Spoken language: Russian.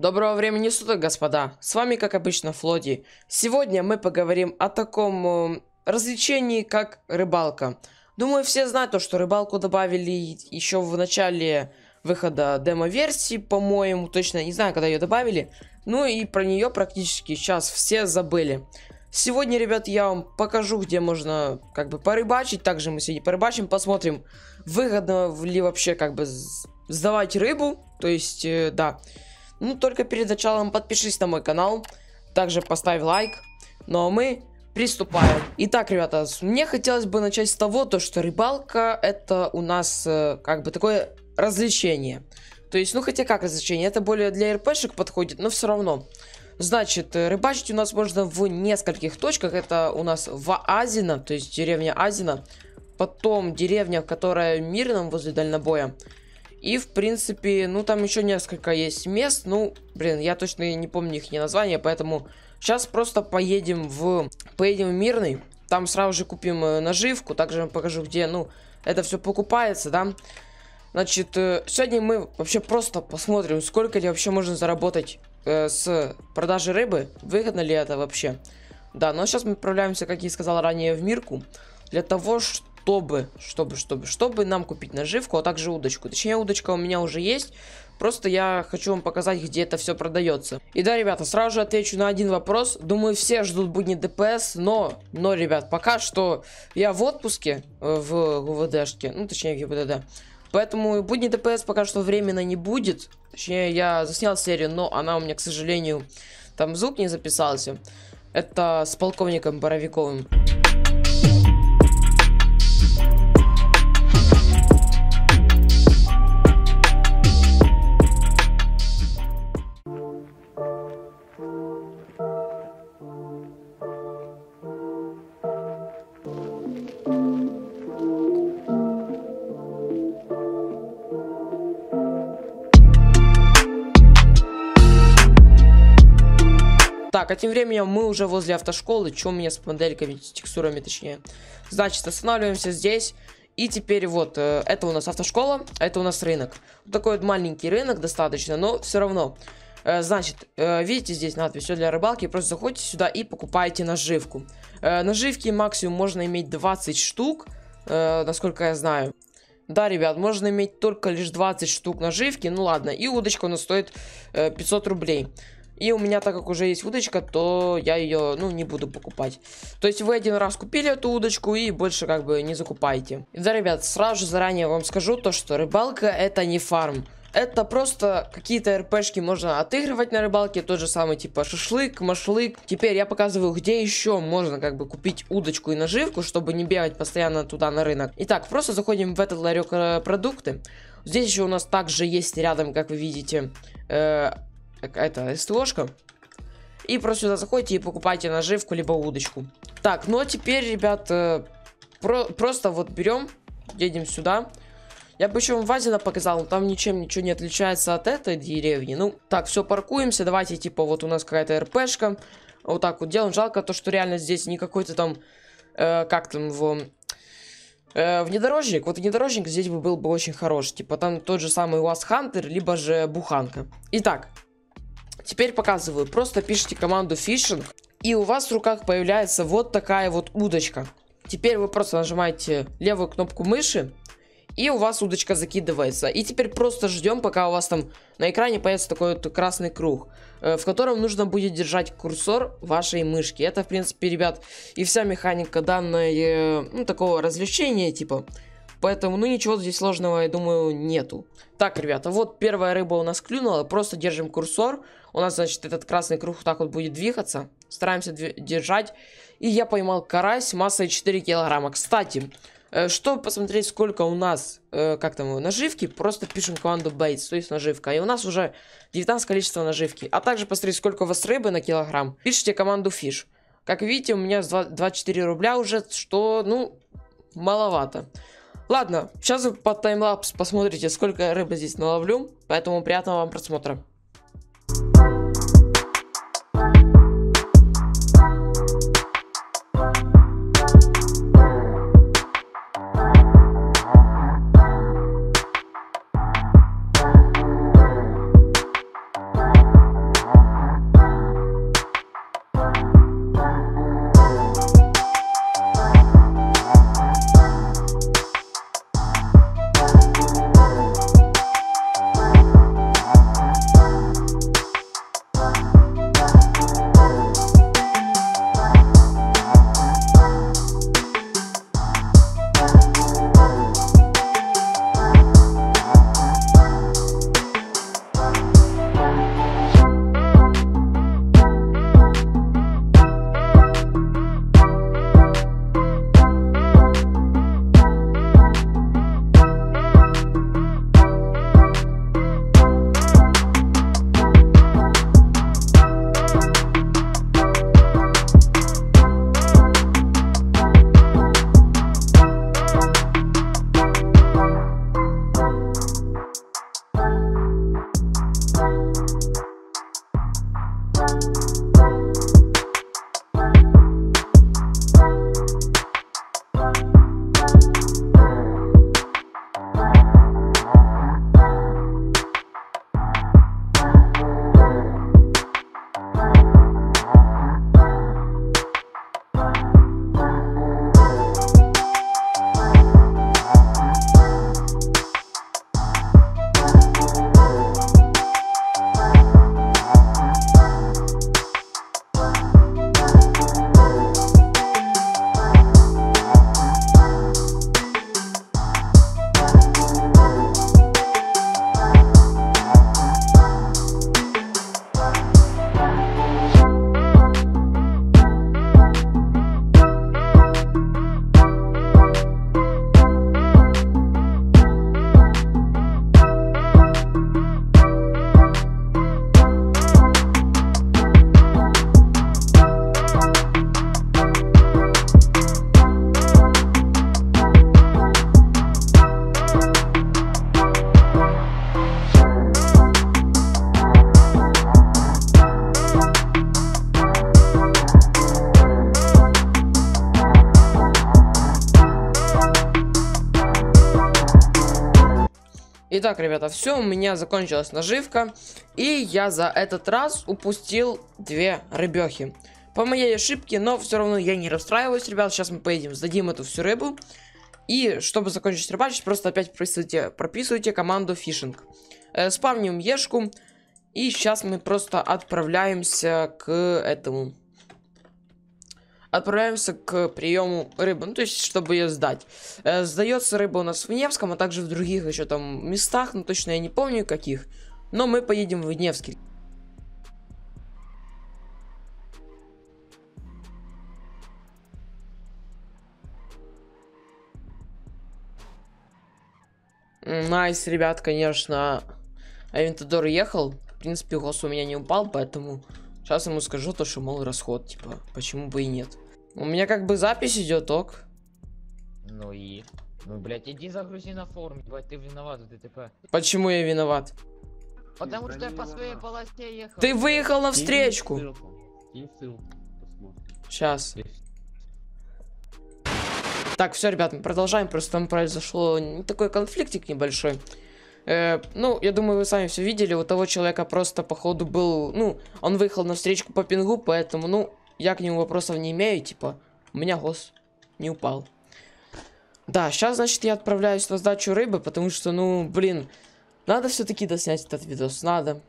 Доброго времени суток, господа. С вами, как обычно, Флоди. Сегодня мы поговорим о таком э, развлечении, как рыбалка. Думаю, все знают то, что рыбалку добавили еще в начале выхода демо-версии, по-моему. Точно не знаю, когда ее добавили. Ну и про нее практически сейчас все забыли. Сегодня, ребят, я вам покажу, где можно как бы порыбачить. Также мы сегодня порыбачим, посмотрим, выгодно ли вообще как бы сдавать рыбу. То есть, э, да. Ну, только перед началом подпишись на мой канал. Также поставь лайк. Ну а мы приступаем. Итак, ребята, мне хотелось бы начать с того, то, что рыбалка это у нас э, как бы такое развлечение. То есть, ну хотя как развлечение, это более для РПшек подходит, но все равно. Значит, э, рыбачить у нас можно в нескольких точках. Это у нас в Азина, то есть деревня Азина. Потом деревня, которая мирном возле дальнобоя. И, в принципе, ну, там еще несколько есть мест. Ну, блин, я точно не помню их названия, поэтому сейчас просто поедем в... Поедем в Мирный. Там сразу же купим э, наживку. Также вам покажу, где, ну, это все покупается, да. Значит, э, сегодня мы вообще просто посмотрим, сколько ли вообще можно заработать э, с продажи рыбы. Выгодно ли это вообще. Да, но сейчас мы отправляемся, как я и сказал ранее, в Мирку. Для того, чтобы чтобы, чтобы, чтобы, чтобы нам купить наживку, а также удочку. Точнее, удочка у меня уже есть. Просто я хочу вам показать, где это все продается. И да, ребята, сразу же отвечу на один вопрос. Думаю, все ждут будни ДПС, но, но, ребят, пока что я в отпуске э, в ГУВДшке, ну, точнее, в ГИБДД. Поэтому будни ДПС пока что временно не будет. Точнее, я заснял серию, но она у меня, к сожалению, там звук не записался. Это с полковником Боровиковым. А тем временем мы уже возле автошколы. Что у меня с модельками, с текстурами точнее. Значит, останавливаемся здесь. И теперь вот, э, это у нас автошкола, это у нас рынок. Вот такой вот маленький рынок достаточно, но все равно. Э, значит, э, видите здесь надпись «Все для рыбалки», просто заходите сюда и покупаете наживку. Наживки максимум можно иметь 20 штук, насколько я знаю. Да, ребят, можно иметь только лишь 20 штук наживки, ну ладно. И удочка у нас стоит э, 500 рублей. И у меня, так как уже есть удочка, то я ее, ну, не буду покупать. То есть вы один раз купили эту удочку и больше как бы не закупайте. Да, ребят, сразу же заранее вам скажу то, что рыбалка это не фарм. Это просто какие-то РПшки можно отыгрывать на рыбалке, тот же самый типа шашлык, машлык. Теперь я показываю, где еще можно как бы купить удочку и наживку, чтобы не бегать постоянно туда на рынок. Итак, просто заходим в этот ларек э, продукты. Здесь еще у нас также есть рядом, как вы видите, э, это СТОшка. И просто сюда заходите и покупайте наживку, либо удочку. Так, ну а теперь, ребят, э, про просто вот берем, едем сюда. Я бы еще вам Вазина показал, но там ничем ничего не отличается от этой деревни. Ну, так, все, паркуемся. Давайте, типа, вот у нас какая-то РПшка. Вот так вот делаем. Жалко то, что реально здесь не какой-то там, э, как там, в... Э, внедорожник, вот внедорожник здесь бы был бы очень хорош. Типа там тот же самый УАЗ Хантер, либо же Буханка. Итак, Теперь показываю. Просто пишите команду фишинг, и у вас в руках появляется вот такая вот удочка. Теперь вы просто нажимаете левую кнопку мыши, и у вас удочка закидывается. И теперь просто ждем, пока у вас там на экране появится такой вот красный круг, э, в котором нужно будет держать курсор вашей мышки. Это, в принципе, ребят, и вся механика данной, э, ну, такого развлечения, типа. Поэтому, ну, ничего здесь сложного, я думаю, нету. Так, ребята, вот первая рыба у нас клюнула. Просто держим курсор. У нас, значит, этот красный круг так вот будет двигаться. Стараемся держать. И я поймал карась массой 4 килограмма. Кстати, э, чтобы посмотреть, сколько у нас, э, как там, наживки, просто пишем команду baits, то есть наживка. И у нас уже 19 количество наживки. А также посмотреть, сколько у вас рыбы на килограмм. Пишите команду fish. Как видите, у меня 24 рубля уже, что, ну, маловато. Ладно, сейчас вы под таймлапс посмотрите, сколько рыбы здесь наловлю. Поэтому приятного вам просмотра. Итак, ребята, все, у меня закончилась наживка. И я за этот раз упустил две рыбехи. По моей ошибке, но все равно я не расстраиваюсь, ребят. Сейчас мы поедем, сдадим эту всю рыбу. И чтобы закончить рыбачить, просто опять прописывайте, прописывайте команду фишинг. Э, спавним ешку. И сейчас мы просто отправляемся к этому отправляемся к приему рыбы, ну, то есть, чтобы ее сдать. Э, сдается рыба у нас в Невском, а также в других еще там местах, ну, точно я не помню каких. Но мы поедем в Невский. Nice, ребят, конечно. Авентадор ехал. В принципе, голос у меня не упал, поэтому Сейчас ему скажу то, что, мол, расход, типа, почему бы и нет. У меня как бы запись идет, ок. Ну и... Ну, блядь, иди загрузи на форум, ебать, ты виноват в ДТП. Почему я виноват? Потому что я по своей полосе ехал. Ты выехал на встречку. Сейчас. Так, все, ребят, мы продолжаем. Просто там произошло такой конфликтик небольшой. Э, ну, я думаю, вы сами все видели. У того человека просто, походу, был... Ну, он выехал на встречку по пингу, поэтому, ну, я к нему вопросов не имею. Типа, у меня гос не упал. Да, сейчас, значит, я отправляюсь на сдачу рыбы, потому что, ну, блин, надо все-таки доснять этот видос, надо.